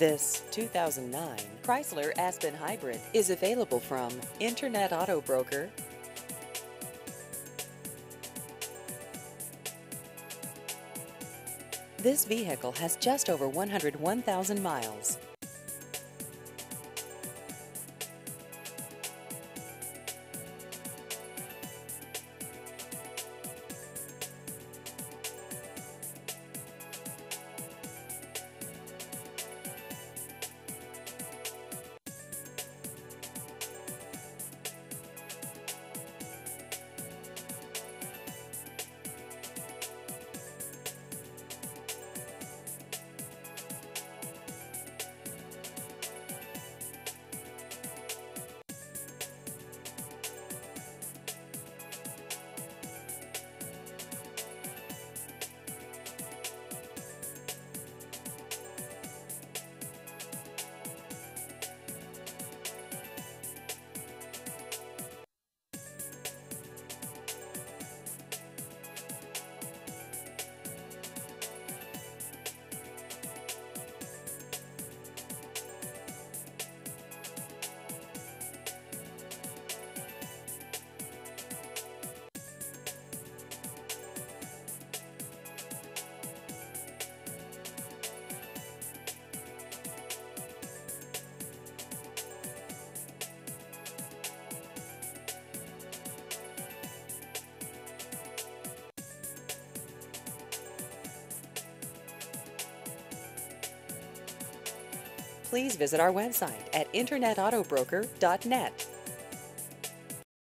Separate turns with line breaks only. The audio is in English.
This 2009 Chrysler Aspen Hybrid is available from Internet Auto Broker. This vehicle has just over 101,000 miles. Please visit our website at internetautobroker.net.